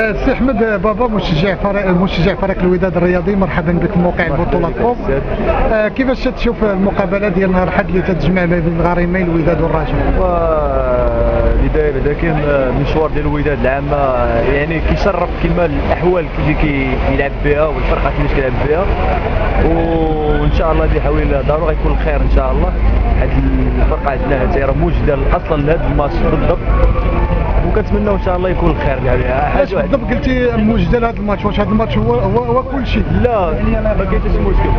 سي أحمد بابا مشجع فريق مشجع فريق الوداد الرياضي مرحبا بك موقع البطوله كوب آه، كيفاش تشوف المقابلة ديال نهار الاحد اللي تتجمع بين الغريمين الوداد والرجاء البداية بعدا كاين مشوار ديال الوداد العامة يعني كيشرف كما الأحوال اللي كيلعب بها والفرقات اللي كيلعب بها. وإن شاء الله بحول الله ضروري يكون الخير إن شاء الله. حيت الفرقة عندنا راه موجوده أصلا لهذا الماتش بالضبط وكنتمنى إن شاء الله يكون الخير كاع علاش بالضبط قلتي موجوده لهذا الماتش؟ واش هذا الماتش هو هو, هو كل شيء. لا ما كاينش شي مشكل.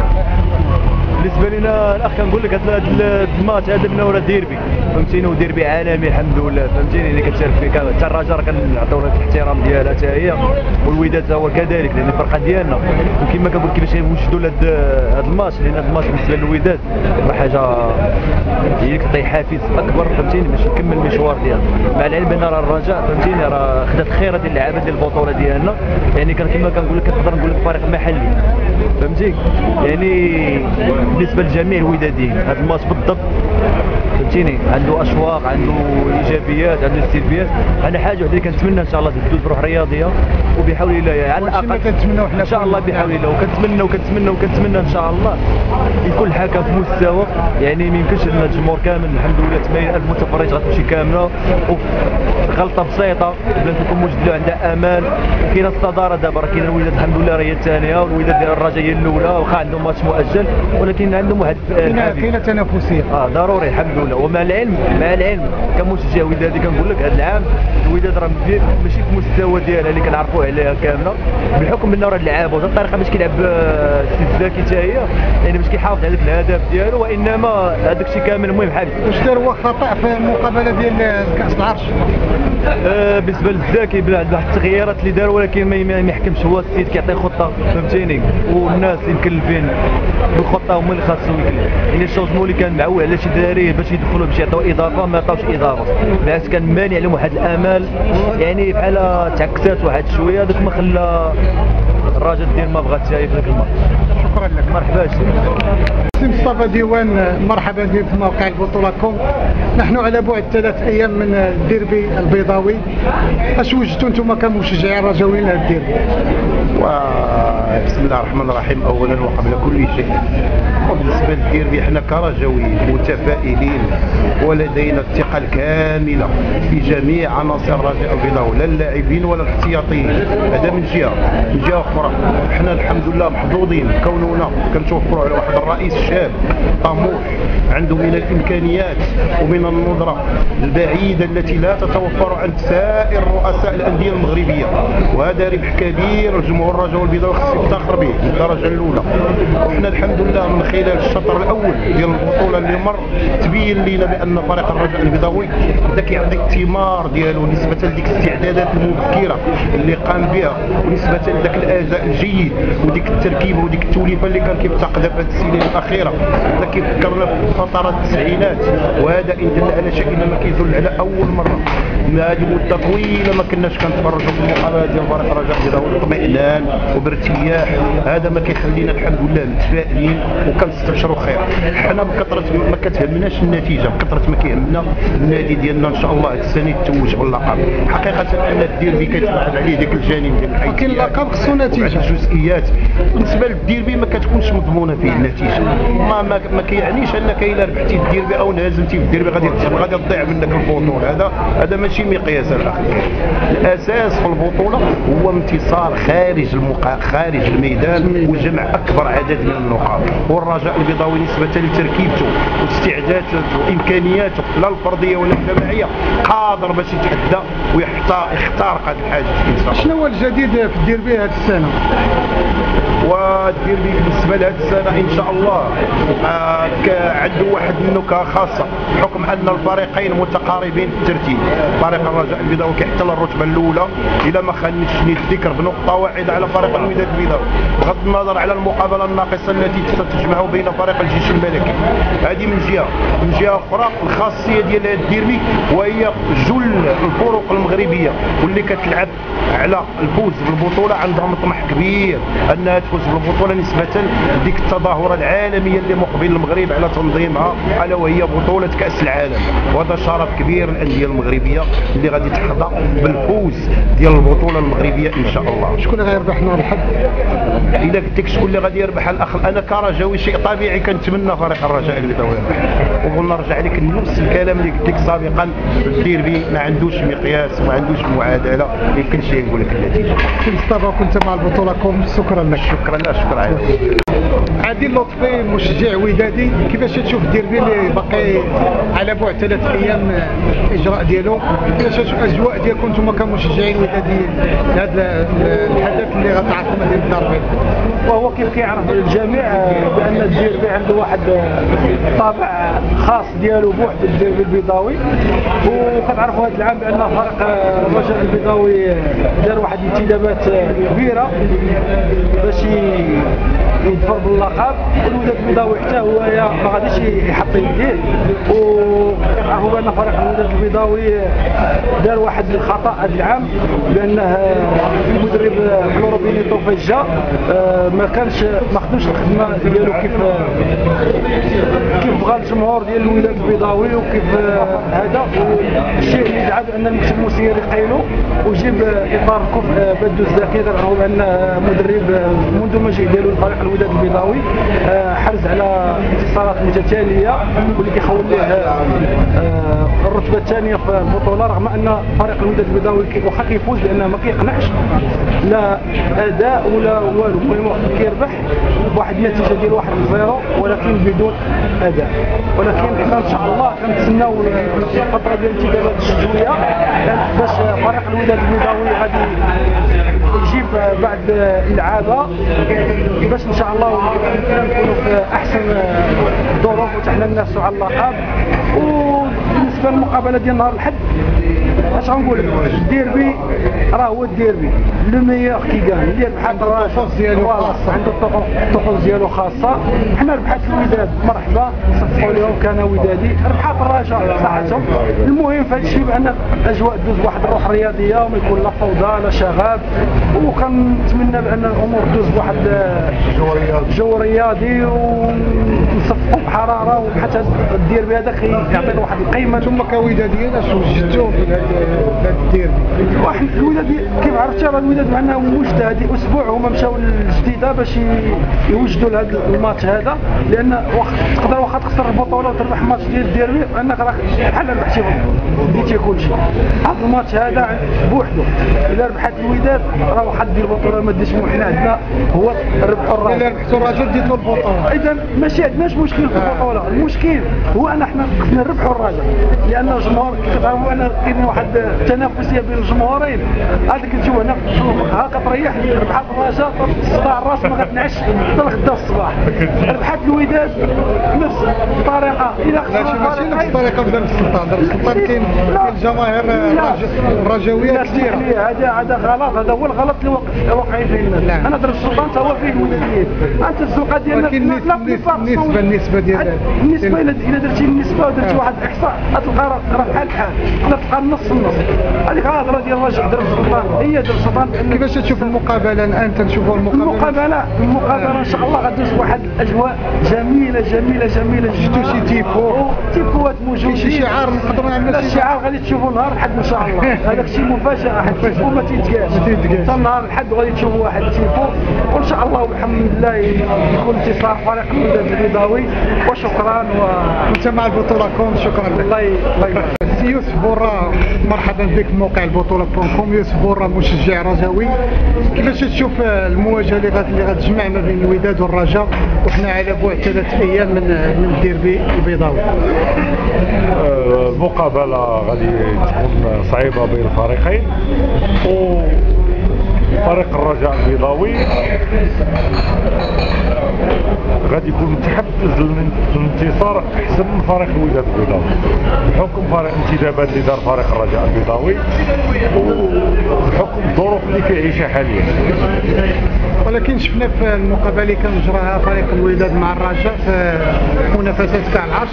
بالنسبة لنا الأخ كنقول لك هذا الماتش هذا من ورا ديربي. فهمتيني؟ وديربي عالمي الحمد لله. فهمتيني؟ اللي كتشارك فيه. حتى الرجاء راه كنعطيو لها الاحترام ديالها حتى هي. والوداد هو كذلك لأن الفرقة ديالنا. وكما كنقول كيفاش يوجدوا لهذا الماتش لأن هذا الماتش بالنسبة للوداد راه حاجة هي كتعطي حافز أكبر فهمتيني؟ باش يكمل المشوار ديالو. مع العلم بان راه الرجاء. فهمتيني؟ راه خدات خيره ديال اللعابة ديال البطولة ديالنا. يعني كان كما كنقول لك كنقدر نقول لك فريق محلي. فهمتي؟ يعني بالنسبة لجميع الوداديين هذا الماتش بالضبط. فهمتيني؟ عنده اشواق عنده إيجابيات عنده سلبيات. أنا حاجة وحدة اللي كنتمنى إن شاء الله تدوز بروح رياضية وبحول الله يعني على الأقل كنتمناو حنا إن شاء الله بحول الله وكنتمنى وكنتمنى وكنتمنى إن شاء الله يكون الحكم في مستوى يعني ما يمكنش إن الجمهور كامل الحمد لله 80000 متفرج غتمشي كاملة. غلطة بسيطة. بلان تكون موجود له عندها امال وكاينه الصدارة دابا راه كاينة الوداد الحمد لله راه هي الثانية. والوداد ديال الرجاء هي الأولى واخا عندهم ماتش مؤجل ولكن عندهم واحد كاينة تنافسية. آه ضروري الحمد لله. ومع العلم مع العلم كمشجع ودادي كنقول لك هذا العام الوداد راه ماشي في المستوى ديالها اللي كنعرفوه عليها كاملة. بالحكم ان راه اللعابه وهذه الطريقة باش كيلعب السي الزاكي حتى هي يعني باش كيحافظ على الهدف ديالو وإنما هذاك الشيء كامل المهم حاجة واش دار هو خطأ في المقابلة ديال كأس العرش؟ آه بالنسبة للزاكي واحد التغييرات اللي دار ولكن ما يحكمش هو السيد كيعطي خطة فهمتيني؟ والناس اللي مكلفين بالخطه هما اللي خاصهم يكلفوا يعني الشوزمو اللي كان معول على شي دراري باش يدخلوا باش يعطيو إضافة ما عطاوش إضافة. بالعكس كان مانع لهم واحد الأمال يعني بحال تعكسات واحد شوية هذاك ماخلى الراجل ديال ما بغات في ذاك الماتش شكرا لك. مرحبا سي مصطفى ديوان مرحبا بك في موقع البطولة كوم. نحن على بعد ثلاث أيام من الديربي البيضاوي. اش وجدتوا أنتم كمشجعين رجاويين لهذا الديربي؟ بسم الله الرحمن الرحيم. اولا وقبل كل شيء وبالنسبه للديربي إحنا كرجاويين متفائلين ولدينا الثقة الكاملة في جميع عناصر الرجاء البيضاوي لا اللاعبين ولا الاحتياطيين. هذا من جهة. من جهة أخرى إحنا الحمد لله محظوظين. كوننا كنتوفروا على واحد الرئيس شاب طموح عنده من الإمكانيات ومن النظرة البعيدة التي لا تتوفر عند سائر رؤساء الأندية المغربية. وهذا ربح كبير الجمهور الرجاء البيضاوي خص يفتخر به من الدرجة الأولى. وحنا الحمد لله من خلال الشطر الأول ديال البطولة اللي مر تبين لنا بأن فريق الرجاء البيضاوي بدا كيعطي الثمار ديالو نسبة لديك الاستعدادات المبكره اللي قام بها ونسبة لذاك الأداء الجيد وديك التركيبه وديك التوليفة اللي كان كيفتقدها في هذه السنين هذا كيفكرنا في فترات التسعينات وهذا إن دل على شيء ما كيدل على أول مرة. هذه مده طويله ما كناش كنتفرجوا في المقابلات ديال فريق الرجاء البيضاوي باطمئنان وبارتياح. هذا ما كيخلينا الحمد لله متفائلين وكنستبشروا خير حنا بكثرة ما كتهمناش النتيجة بكثرة ما كيهمنا النادي ديالنا إن شاء الله. السنة يتوج باللقب حقيقة أن الديربي كيتبعد عليه ذاك الجانب ديال الحيثيات لكن اللقب خصو نتيجة. الجزئيات بالنسبة للديربي ما كتكونش مضمونة فيه النتيجة. ما ما, ما كيعنيش انك الا ربحتي الديربي أو نهزمتي في الديربي غادي غادي تضيع منك البطولة. هذا هذا ماشي مقياس الأخ. الاساس في البطولة هو انتصار خارج المقا... خارج الميدان وجمع أكبر عدد من النقاط. والرجاء البيضاوي نسبة لتركيبته واستعداداته وإمكانياته لا الفردية ولا الجماعيه قادر باش يتحدى ويختار هذه الحاجة. شنو هو الجديد في الديربي هذه السنة؟ والديربي بالنسبة لهذه السنة إن شاء الله آه عنده واحد النكهه خاصة بحكم أن الفريقين متقاربين في الترتيب. فريق الرجاء البيضاوي كيحتل الرتبة الأولى إلى ما خانتني الذكر بنقطة واحدة على فريق الوداد البيضاوي. بغض النظر على المقابلة الناقصة التي ستجمع بين فريق الجيش الملكي. هذه من جهة. من جهة أخرى الخاصية ديال هذا الديربي وهي جل الفرق المغربية واللي كتلعب على الفوز بالبطولة عندها طمح كبير انها تفوز بالبطوله نسبة لديك التظاهرة العالمية اللي مقبل المغرب على تنظيمها ألا وهي بطولة كأس العالم. وهذا شرف كبير للأندية المغربية اللي غادي تحظى بالفوز ديال البطولة المغربية إن شاء الله. شكون اللي غيربح نهار الحد إذا قلت لك شكون اللي غادي يربح الأخ أنا كرجاوي شيء طبيعي كنتمنى فريق الرجاء البيضاوي يربح. ونرجع لك نفس الكلام اللي قلت لك سابقا. الديربي ما عندوش مقياس ما عندوش معادلة يمكن شيء نقول لك النتيجة. مصطفى كنت مع البطولة كوم شكرا لك. شكرا لا شكرا عادل لطفي مشجع ودادي. كيفاش تشوف الديربي اللي باقي على بعد ثلاث أيام الاجراء ديالو؟ كيفاش تشوف الأجواء ديالكم أنتم كمشجعين وداديين لهذا الحدث اللي غتعرفوا بين الدار وهو كيف كيعرف الجميع آه، بأن الديربي عنده واحد آه، طابع خاص ديالو بوحده الديربي البيضاوي. وكتعرفوا هذا العام بأن فريق آه، الرجاء البيضاوي دار واحد الانتدابات كبيرة. باش يظفر باللقب والوداد البيضاوي حتى هو ما غاديش يحط يديه. وكتعرفوا بان فريق الوداد البيضاوي دار واحد الخطأ هذا العام بأنه المدرب فلورو بينيتو فجا آه، ما كانش ما خدوش الخدمة ديالو كيف كيف بغى الجمهور ديال الوداد البيضاوي وكيف آه، هذا. الشيء اللي دعا بان المكتب المسير يقيلو وجيب إطار كفء آه، بدو الزكي كنعرفوا بان مدرب منذ المجيء ديالو لفريق الوداد البيضاوي. آه، حرز على انتصارات متتالية واللي كيخول ليه آه، آه، الرتبة الثانية في البطولة رغم أن فريق الوداد البيضاوي واخا كيفوز لأنه ما كيقنعش لا أداء ولا والو. المهم كيربح بواحد النتيجه ديال واحد لزيرو ولكن بدون أداء. ولكن إن شاء الله كنتسناو الفترة ديال الانتدابات الشتويه باش فريق الوداد البيضاوي غادي يجيب بعد العاده باش إن شاء الله نكونوا في أحسن ظروف وتحنا ننافسوا على اللقب وبالنسبه للمقابلة ديال نهار الحد اش غنقول؟ لك الديربي راه هو الديربي. le meilleur qui gagne اللي ربحات الطقوس ديالو خاصة. عنده الطقوس ديالو خاصة. حنا ربحات الوداد. مرحبا. نصفقوا لهم. كان ودادي. ربحات الرجاء. صحتهم. المهم في هذا الشيء بأن الأجواء دوز واحد الروح رياضية وما يكون لا فوضى لا شغب وكنتمنى بأن الأمور دوز بواحد جو رياضي. جو رياضي ونصفقوا بحرارة وحتى الديربي هذاك يعطينا واحد القيمة. أنتم كوداديين اش وجدتوا في هذا الديربي واحد الوداد كيف عرفتي راه الوداد معنا وجد هذه أسبوع هما مشاو للجديدة باش يوجدوا لهذا الماتش هذا لأن واخا تقدر واخا تخسر البطولة وتربح ماتش ديال الديربي أنك راك بحال ربحتي ديتي كلشي هذا الماتش هذا بوحده اذا ربحت الوداد راه واحد دير البطوله ما ديش حنا عندنا هو ربحوا إلا الراجل ربحتوا الرجل ديتوا البطولة. اذا ماشي عندناش مشكل في البطولة. المشكل هو أن إحنا خصنا نربحوا الرجاء لأن الجمهور كتعرفوا أن كاين واحد التنافسيه بين الجمهورين. هذاك تشوف هنا ها كتريح ربحت الرجاء صداع الراس ما كتنعش حتى الغدا الصباح ربحت الوداد نفس الطريقة. إلى ماشي ماشي نفس الطريقة بدا السلطان. دار السلطان كاين كاين الجماهير الرج- الرجويه لا كثيرة. هذا هذا غلط هذا هو الغلط اللي واقع- واقعين فيه الناس. أنا درت السلطان تا هو فيه الوداديين أنت السوق ديالنا ولكن لا- تصور. النسبة ديال- النسبة الا إلا درتي النسبة ودرتي آه. واحد الإحصاء غتلقى راه تلقى النص هذيك درب هي درب كيفاش تشوف المقابلة الآن؟ تنشوفوا المقابلة؟ المقابله المقابلة إن شاء الله غدوز واحد الأجواء جميلة جميلة جميلة شفتوا شي تيفو؟ تيفوات موجودين. شي شعار نقدروا نعملوا الشعار غادي تشوفوا نهار الحد إن شاء الله. هذاك الشيء مفاجأة واحد التيفو ما تيتقاش. حتى نهار الحد غادي تشوفوا واحد التيفو وإن شاء الله والحمد لله يكون انتصار فريق الوداد البيضاوي وشكرا و أنت مع البطولة كوم. شكرا لك. الله سي يوسف بورا مرحبا بك في موقع البطوله كوم يوسف بورا مشجع رجاوي كيفاش تشوف المواجهة اللي غاد اللي غتجمع ما بين الوداد والرجاء؟ وحنا على بعد ثلاث أيام من من الديربي البيضاوي. آه، المقابلة غادي تكون صعيبة بين الفريقين. وفريق الرجاء البيضاوي. غادي يكون متحفز للانتصار احسن من فريق الوداد البيضاوي. بحكم فريق الانتدابات اللي دار فريق الرجاء البيضاوي وبحكم الظروف اللي كيعيشها حاليا. ولكن شفنا في المقابلة اللي كان جراها فريق الوداد مع الرجاء في منافسات كاع العرش.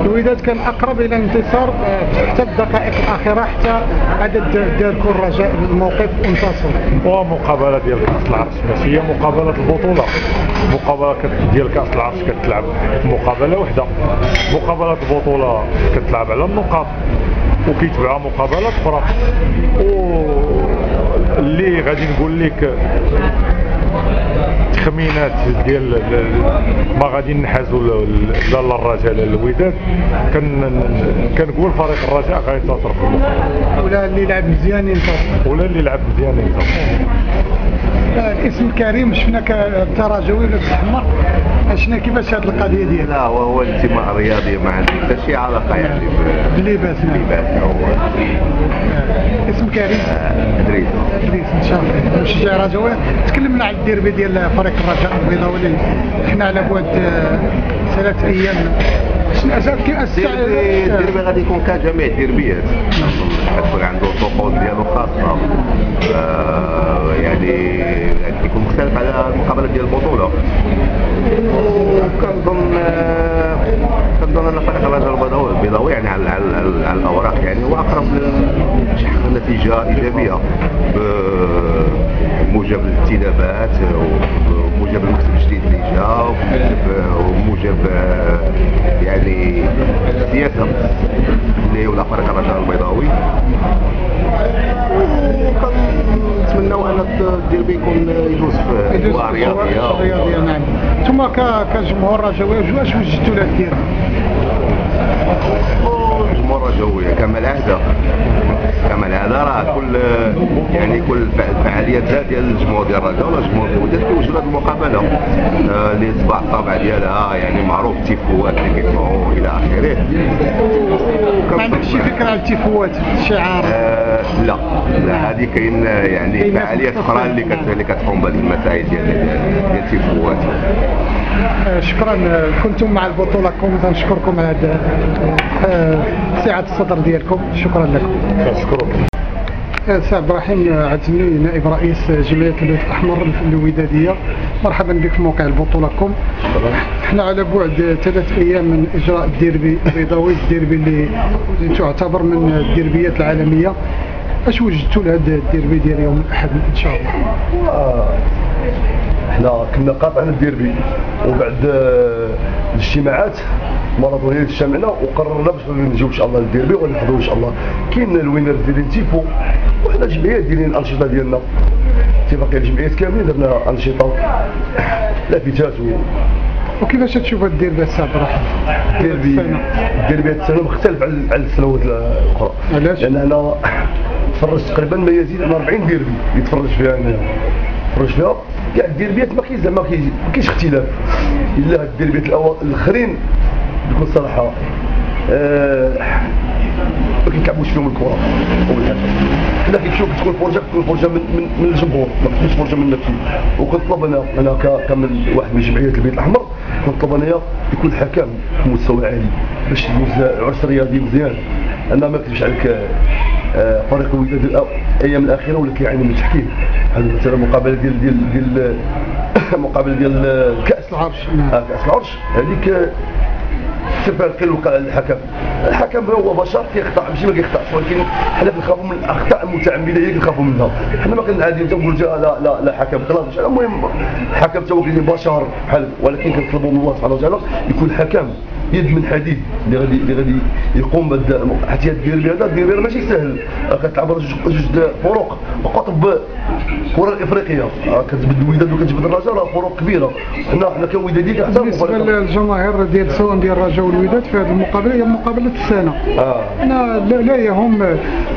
الوداد كان أقرب إلى الانتصار آه، حتى الدقائق الأخيرة حتى عدد داركو الرجاء الموقف وانتصر ومقابلة ديال كأس العرش ماشي هي مقابلة البطولة. مقابلة المقابله ديال كاس العرش كتلعب مقابلة واحدة مقابلة البطوله كتلعب على النقاط. وكيتبعها مقابلات أخرى واللي غادي نقول لك التخمينات ديال ال- ما غادي نحازوا لا للرجاء لا للوداد كن كنقول فريق الرجاء غينتصر في المقابلة. ولا اللي لعب مزيان ينتصر. ولا اللي لعب مزيان ينتصر. الاسم الكريم شفناك التراجوي لابس احمر شفنا كيفاش هذه القضية ديالها لا وهو انتماء رياضي ما عنده حتى شي علاقه يعني ب- اللباس نعم. باللباس هو. آه، اسم كريم؟ آه، إدريس. إدريس إن شاء الله. مشجع رجوي تكلمنا على الديربي ديال فريق الرجاء البيضاوي. حنا على بعد آه، ثلاث أيام. شنو كي الديربي الديربي غادي يكون كجميع الديربيات. غتكون عنده الطقوس ديالو خاصه آه، يعني غادي يكون مختلف على المقابلات ديال البطولة. وكنظن آه، كنظن أن فريق الرجاء البيضاوي يعني على على, على, الأوراق يعني هو أقرب لتحقيق نتيجة إيجابية. بموجب الانتدابات وموجب المكسب الجديد اللي جا وموجب آه، يعني السياسة اللي ولا فريق الرجاء البيضاوي. وكنتمناو أن الديربي يكون يدوز في رياضيه رياضيه نعم. ك- كجمهور رجوي واش وجدتوا لها الديربي الجمهور الرجوية كما العادة كما العادة راه كل يعني كل فع- الفعاليات ديال الجمهور ديال الرجاء ولا الجمهور ديال الوداد كيوجدوا هذه المقابلة آه، اللي تبع الطابع ديالها يعني معروف التيفوات اللي كيطلعوا إلى آخره. ما عندكش شي فكرة على التيفوات الشعار آه، لا. لا هذه كاين يعني فعاليات أخرى اللي اللي كتقوم بهذه المسائل ديال ديال التيفوات آه، شكرا. آه، كنتم مع البطولة كم نشكركم على آه، سعة الصدر ديالكم. شكرا لكم. شكرا آه، سي عبد الرحيم عزمي نائب رئيس جمعية الهلال الاحمر الودادية. مرحبا بك في موقع البطولة كوم. إحنا على بعد ثلاث أيام من إجراء الديربي البيضاوي الديربي اللي اللي تعتبر من الديربيات العالمية. اش وجدتوا لهذا الديربي ديال يوم الاحد ان شاء الله إحنا كنا قاطعين الديربي وبعد الاجتماعات ماراثونيه اجتمعنا وقررنا باش نجيو ان شاء الله للديربي ونحضروا ان شاء الله كاين الوينر ديالين تيفو وحنا جمعيه دايرين الانشطه ديالنا اتفاقيه الجمعيات كاملين درنا انشطه لافتات وكيفاش تشوف هذا الديربي السي عبد الرحيم الديربي. الديربي هاد السنة مختلف على السنوات الاخرى علاش؟ لأن أنا تفرجت تقريبا ما يزيد عن 40 ديربي يتفرج فيها أنا. تفرج فيها. كاع الديربيات ما كاين زعما ما كاينش اختلاف. إلا هاد الديربيات الآخرين بكل صراحة آه، ما كيلعبوش فيهم الكرة. حنا كنشوف تكون فرجه تكون فرجه من, من, من الجمهور ما تكونش فرجه من نفسي وكنطلب أنا أنا كمن واحد من جمعية البيت الأحمر كنطلب أنايا يكون في مستوى عالي باش يدوز عرس رياضي مزيان. أنا ما نكذبش عليك فريق الوداد الأ- الأيام الأخيرة ولا كيعاني من التحكيم هذه مثلا مقابلة ديال ديال ديال مقابلة ديال الكاس العرش. نعم. آه، كأس العرش. هذيك آه، تفرق الحكم. الحكم هو بشر كيخطا ماشي ما كيخطاش ولكن حنا كنخافوا من الأخطاء المتعمدة هي كنخافوا منها. حنا ما كنعاديو تنقول جا لا لا لا حكم. خلاص المهم الحكم تا هو كاين بشر بحال ولكن كنطلبوا من الله سبحانه وتعالى يكون حكم. يد من حديد اللي غادي اللي غادي يقوم بهذا حتى الديربي هذا الديربي راه ماشي سهل راه كتلعب جوج فروق. قطب الكره الافريقيه آه، كتجبد الوداد وكتجبد الرجاء راه فروق كبيرة. حنا حنا كوداديين كنحترموا بالنسبة للجماهير ديال سواء ديال الرجاء والوداد في هذه المقابلة هي مقابلة السنة. آه. لا لا يهم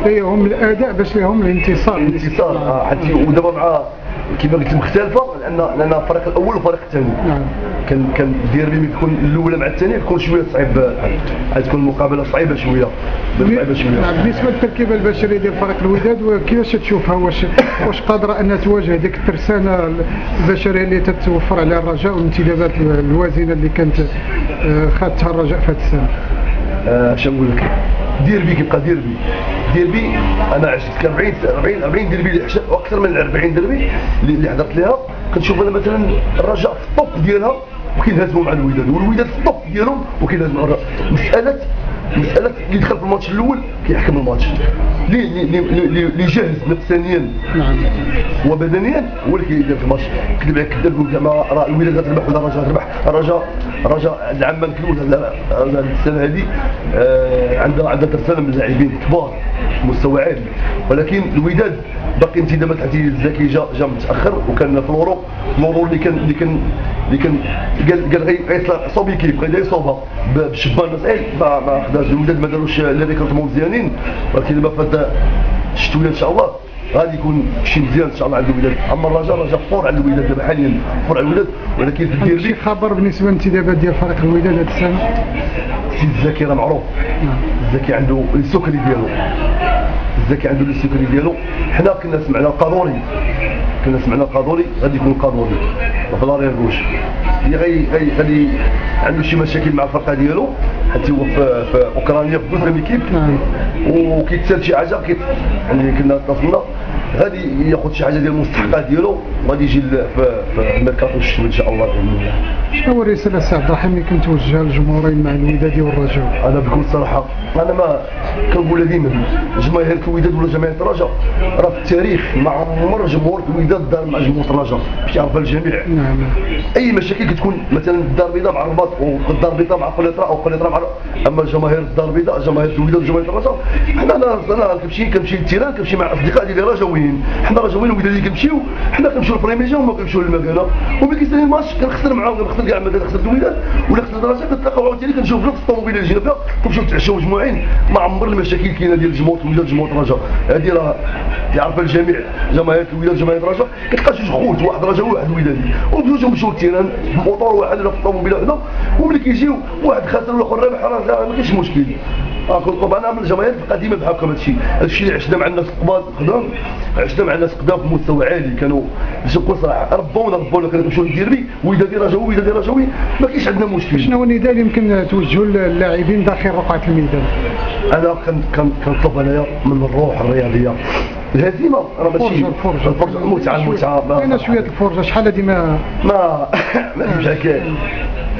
لا يهم الأداء باش يهم الانتصار. انتصار آه حتى ودابا مع كما قلت مختلفة لأن لأن الفريق الأول والفريق الثاني. نعم. كان كان الديربي ملي تكون الأولى مع الثانية تكون شوية صعيب تكون المقابله صعيبة شوية. صعيبة شوية. نعم، بالنسبة للتركيبه البشريه ديال فريق الوداد وكيفاش تشوفها؟ واش واش قادرة أن تواجه ديك الترسانة البشرية اللي تتوفر عليها الرجاء والانتدابات الوازنة اللي كانت آه، خدتها الرجاء في هذه السنة؟ آه، اش نقول لك؟ ديربي كيبقى ديربي ديربي أنا عشت كان 40 40 40 ديربي اللي عشت وأكثر من 40 ديربي اللي حضرت ليها. كنشوف أنا مثلا الرجاء في الطوب ديالها وكينهزموا مع الوداد والوداد في الطوب ديالهم وكينهزموا مساله مسألة اللي دخل في الماتش الأول كيحكم الماتش. اللي جاهز نفسانيا. نعم. وبدنيا هو اللي كيدير في الماتش. كذب عليك كذاب يقول زعما راه الوداد غتربح ولا الرجاء غتربح الرجاء الرجاء العام ما نكذبوش السنة هذه آه، عندها عندها ترسانة من اللاعبين كبار مستوى عالي ولكن الوداد باقي انتدابات حتى الزكي جا جا متأخر وكان في الورو الورو اللي كان اللي كان اللي كان قال قال غي- غيطلع صوب كيف؟ غير يصوبها ب- بالشبان ما خداش الوداد ما داروش les recrutements مزيانين ولكن دابا فات الشتويه إن شاء الله. غادي يكون شي مزيان إن شاء الله عند الوداد أما الرجاء الرجاء fort عند الوداد دابا حاليا fort على الوداد ولكن في عندك شي خبر بالنسبة للانتدابات ديال فريق الوداد هذه السنة؟ سيد الزكي راه معروف. الزكي عنده السكري ديالو. الزكي عنده السكري ديالو. حنا كنا سمعنا القانوني كنا سمعنا القانوني غادي يكون القانوني بلا ريغوش اللي غي غي غادي عنده شي مشاكل مع الفرقة ديالو. حتى هو في, في أوكرانيا في deuxième équipe نعم. وكيتسال شي حاجة كيت يعني كنا اتصلنا. غادي ياخذ شي حاجة ديال المستحقات ديالو. غادي يجي في الميركاتو الشتوي إن شاء الله بإذن الله. شنو هو الرسالة سي عبد الرحيم اللي كنت توجهها للجمهورين مع الوداد والرجاء؟ أنا بكل صراحة أنا ما كنقولها ديما جماهير الوداد ولا جماهير الرجاء. راه في التاريخ ما عمر جمهور الوداد دار مع جمهور الرجاء باش يعرفها الجميع. نعم أي مشاكل كتكون مثلا الدار البيضاء مع الرباط والدار البيضاء مع قنيطرة أو قنيطرة مع أما جماهير الدار البيضاء جماهير الوداد وجماهير الرجاء حنا أنا كنمشي كنمشي لل terrain كنمشي مع اصدقاء ديالي رجاويين. حنا رجاويين ودادي كنمشيو حنا كنمشيو لل premier وما كنمشيو للمكانه وملي كيسالي الماتش كنخسر معاهم كنخسر كاع مثلا خسرت الوداد ولا خسرت الرجاء كنتلاقاو عاوتاني كنشوف نفس الطوموبيله اللي جينا فيها كنمشيو نتعشاو مجموعين ما عمر المشاكل كاينة ديال الجمهور الوداد جمهور الرجاء هذه راه يعرفها الجميع جماهير الوداد جماهير الرجاء كتلقى جوج خوت واحد رجاوي وواحد ودادي وبجوجهم مشاو لل terrain موطور واحد ولا في الطوموبيله وحده وملي كيجيو واحد خاسر والاخر رابح راه ما كاينش مشكل. كنت طبعا أنا من الجماهير القديمه بحالكم هذا الشيء. هذا الشيء اللي عشنا مع الناس قدام عشنا مع الناس قدام في مستوى عالي. كانوا باش نقول صراحة ربونا ربونا كانوا كنمشيو للديربي ودادي رجاوي ودادي رجاوي ما كاينش عندنا مشكل. شنو هو النداء اللي يمكن توجهه للاعبين داخل رقعة الميدان؟ أنا كن- كن- كنطلب انايا من الروح الرياضية. الهزيمة راه ماشي. الفرجه الفرجة المتعة المتعة. كاينة شوية الفرجة شحال هذه ما ما ما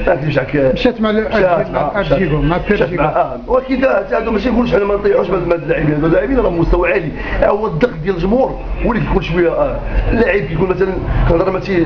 ما نكذبش عليك مشات مع ال- مشات مع آه ولكن هادو ماشي نقولوش حنا ما نطيحوش هاد اللاعبين. هادو اللاعبين راه مستوى عالي. آه، هو الضغط ديال الجمهور هو اللي كيكون شوية آه اللاعب كيكون مثلا كنهضر ماشي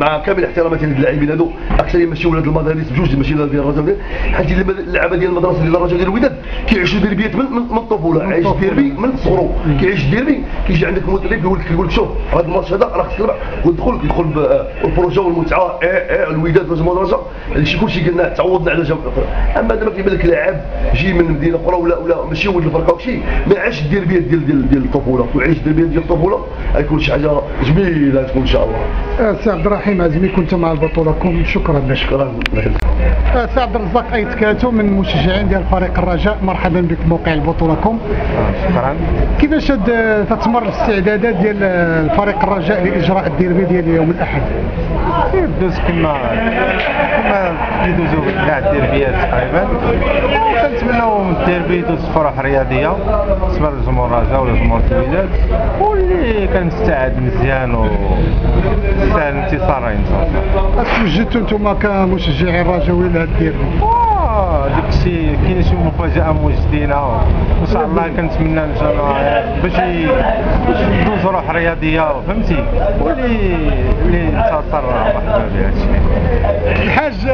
مع كامل احتراماتي لللاعبين هادو. أكثر ماشي ولاد المدارس بجوج ماشي ولاد ديال الرجاء حيت اللعابة ديال المدرسة ديال الرجاء ديال الوداد كيعيشوا ديربيات من من الطفولة. عايش ديربي من صغرو كيعيش ديربي كيجي عندك مدرب يقول لك يقول لك شوف هذا الماتش هذا راه خصك تربح وتدخل يدخل بالبروجا والمتعه إيه إيه الوداد الرجاء هادشي كلشي قلنا تعوضنا على جنب. أخرى أما دابا كيبان لك لاعب جي من مدينة أخرى ولا ولا ماشي ولد الفرقه وشي. ما عاش الديربيات ديال ديال ديال الطفولة. وعيش الديربيات ديال الطفولة. غيكون شي حاجة جميلة تكون إن شاء الله. آه، سي عبد الرحيم عزمي كنت مع البطوله كم شكرا لك. شكرا. آه، سي عبد الرزاق أيت كاتو من المشجعين ديال فريق الرجاء. مرحبا بك موقع البطوله كوم شكرا. كيفاش هاد- تتمر الاستعدادات ديال آه، الفريق الرجاء لإجراء الديربي ديال يوم الأحد؟ دوز كما كما يدوزو كاع الديربيات تقريبا. وكنتمناو من الديربي يدوز فرح رياضية. بالنسبة لجمهور الرجاء ولا جمهور الوداد واللي كان مستعد مزيان يستاهل الانتصار إن شاء الله. اش وجدتوا أنتم كمشجعين رجاوي لهاد الديربي آه، داك الشيء كاين شي مفاجأة موجدينها وان شاء الله كنتمنى إن شاء الله باش ي- باش ندوز روح رياضية فهمتي؟ واللي اللي انتصر مرحبا هادشي. الحاج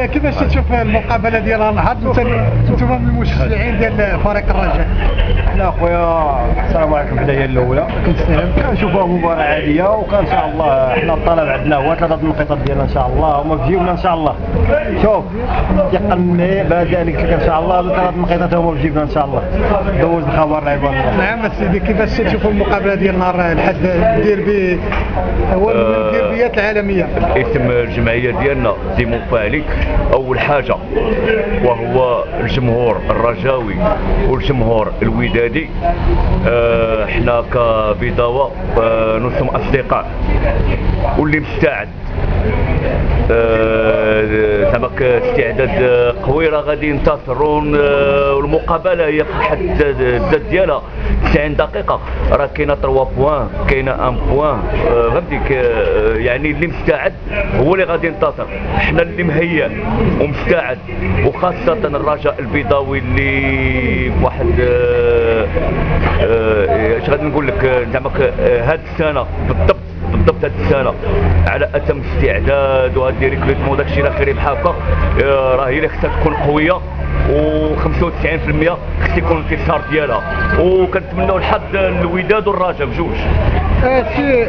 كيفاش تشوف المقابلة ديال النهار؟ انت أنتم من المشجعين ديال فريق الرجاء. إحنا اخويا السلام عليكم. الحدايه الأولى. كنشوفوها مباراة عادية وكان ان شاء الله إحنا الطلب عندنا هو ثلاثة النقاط ديالنا إن شاء الله. هما في جيبنا إن شاء الله. شوف يقني بعد ذلك إن شاء الله. هذو ثلاث نقاط هما في جيبنا إن شاء الله. دوز الخبر لعيبه نعم سيدي كيفاش تشوفوا المقابلة ديال نهار الحد الديربي هو الديربيات العالمية. اسم الجمعية ديالنا ديمو فالك أول حاجة وهو الجمهور الرجاوي والجمهور الودادي. آه، إحنا كبيضاوه آه، نسم أصدقاء. واللي مستعد آه، زعما استعداد قوي راه غادي ينتصرون والمقابلة هي حد الذات ديالها. 90 دقيقة. راه كاينة 3 بوان كاينة 1 بوان. آه، فهمتي؟ آه، يعني اللي مستعد هو اللي غادي ينتصر. حنا اللي مهيأ ومستعد. وخاصة الرجاء البيضاوي اللي واحد آه، اش غادي نقول لك؟ زعما هذه السنة بالضبط بالضبط هذه السنة. على أتم استعداد وهذه recrutement وداك الشيء الأخير بحال هكا راه هي اللي خصها تكون قوية و95% خص يكون الانتصار ديالها. وكنتمنوا الحظ للوداد والرجاء بجوج. آه، سي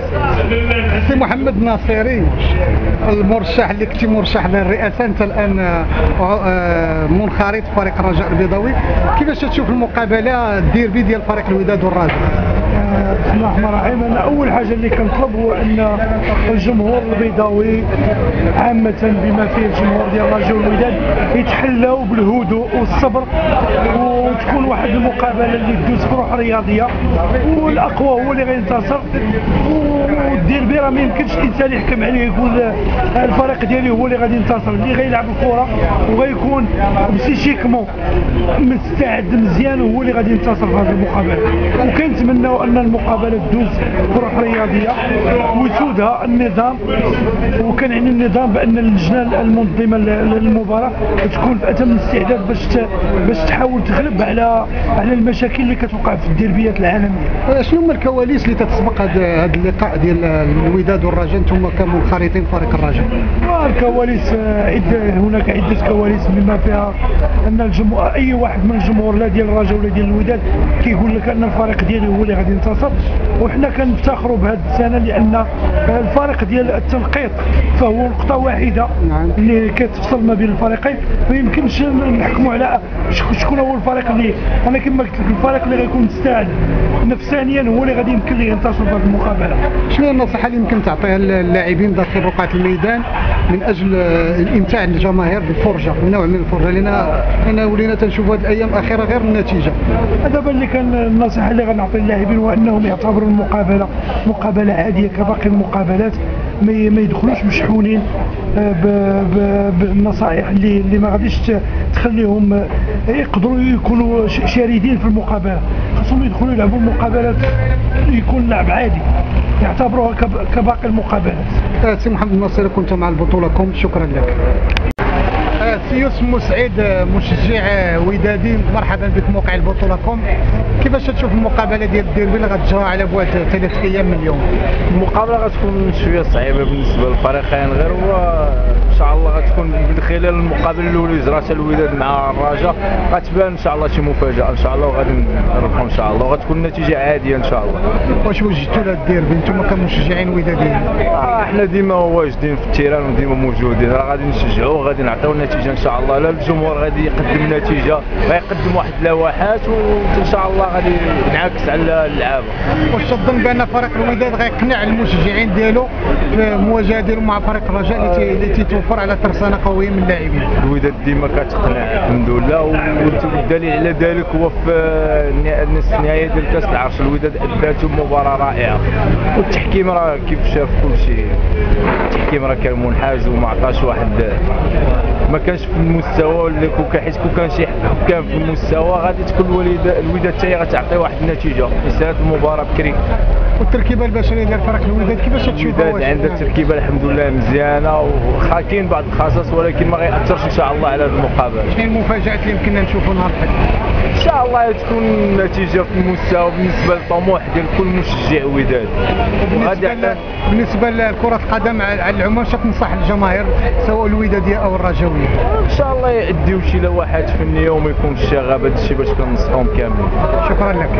سي محمد ناصري المرشح اللي كنتي مرشح للرئاسة. أنت الآن آه، آه، منخرط فريق الرجاء البيضاوي. كيفاش تشوف المقابلة الديربي ديال فريق الوداد والرجاء بسم الله الرحمن الرحيم. أنا أول حاجة اللي كنطلب هو أن الجمهور البيضاوي عامة بما فيه الجمهور ديال الرجاء والوداد يتحلوا بالهدوء والصبر وتكون واحد المقابلة اللي تدوز في روح رياضية. والأقوى هو اللي غينتصر والديربي راه ما يمكنش الإنسان يحكم عليه يقول الفريق ديالي هو اللي غادي ينتصر. اللي غيلعب الكرة وغيكون بسيشيكمون مستعد مزيان وهو اللي غادي ينتصر في هذه المقابلة. وكنتمناو أن المقابلة تدوز بروح رياضية. ويسودها النظام وكنعني النظام بأن اللجنة المنظمة للمباراة تكون في أتم الاستعداد باش باش تحاول تغلب على على المشاكل اللي كتوقع في الديربيات العالمية. آه، شنو هما الكواليس اللي تتسبق هذا هذا اللقاء ديال الوداد والرجاء أنتم كمنخرطين فريق الرجاء؟ آه، عدة هناك عدة كواليس بما فيها أن الجمهور أي واحد من الجمهور لا ديال الرجاء ولا ديال الوداد كيقول لك أن الفريق ديالي هو اللي غادي ينتصر وحنا كنفتخروا بهذه السنة لأن الفريق ديال التنقيط فهو نقطة واحدة نعم. اللي كتفصل ما بين الفريقين. ما يمكنش نحكموا على شك- شكون هو الفريق اللي أنا كما قلت لك الفريق اللي غيكون مستعد نفسانيا هو اللي غادي يمكن ليه ينتصر في هذه المقابلة. شنو النصيحة اللي يمكن تعطيها للاعبين داخل رقعة الميدان من أجل الإمتاع للجماهير بالفرجة نوع من الفرجة؟ لأن أنا ولينا تنشوفوا هذه الأيام الأخيرة غير النتيجة. دابا اللي كان النصيحة اللي غنعطي للاعبين هو انهم يعتبروا المقابله مقابلة عادية كباقي المقابلات. ما يدخلوش مشحونين آه، بالنصائح اللي اللي ما غاديش تخليهم آه، يقدروا يكونوا شاردين في المقابلة. خاصهم يدخلوا يلعبوا المقابلات يكون لعب عادي يعتبروها كب- كباقي المقابلات. آه، سي محمد الناصر كنت مع البطولة كوم. شكرا لك. يوسف مسعيد آه، مشجع ودادي. مرحبا بك موقع البطوله كوم كيفاش تشوف المقابلة ديال الديربي اللي غتجرى على بعد ثلاث أيام من اليوم؟ المقابلة غتكون شوية صعيبة بالنسبة للفريقين غير هو شاء الله غتكون من خلال المقابله الأولى اللي جرات الوداد مع الرجاء غتبان ان شاء الله شي مفاجأة. ان شاء الله وغادي نربحوا ان شاء الله وغتكون النتيجه عادية ان شاء الله واش وجدتوا لهذا الديربي أنتم كمشجعين وداديين آه إحنا ديما واجدين في التيران وديما موجودين. راه غادي نشجعوا وغادي نعطيو النتيجه ان شاء الله لا الجمهور غادي يقدم نتيجة غيقدم واحد اللوحات وإن شاء الله غادي ينعكس على اللعابة. واش تظن بأن فريق الوداد غيقنع المشجعين ديالو في المواجهه ديالو مع فريق الرجاء اللي تي- تيتوفر على ترسانة قوية من اللاعبين. الوداد ديما كتقنع الحمد لله. والدليل على ذلك هو في النصف النهائي ديال كأس العرش. الوداد ادات مباراة رائعة. والتحكيم راه كيف شاف كل شيء. التحكيم راه كان منحاز وما عطاش واحد ما كانش في المستوى اللي كون حيت كون كان شي حكام في المستوى غادي تكون الوداد حتى هي غتعطي واحد النتيجة. يسالت المباراة بكري. والتركيبة البشرية ديال فريق الوداد كيفاش تشوفها الوداد عندها التركيبة الحمد لله مزيانة وخا كاين بعض الخصائص ولكن ما غيأثرش إن شاء الله على هذه المقابلة. شنو المفاجات اللي يمكننا نشوفوا نهار الحد إن شاء الله تكون النتيجه في المستوى بالنسبة للطموح ديال كل مشجع وداد. بالنسبة ل- عطي- بالنسبة لكرة القدم على العموم شنو تنصح الجماهير؟ سواء الوداديه أو الرجاويه إن شاء الله يأديو شي لوحات فنية وما يكونش شغب هذا الشيء باش كننصحهم كاملين. شكرا لك.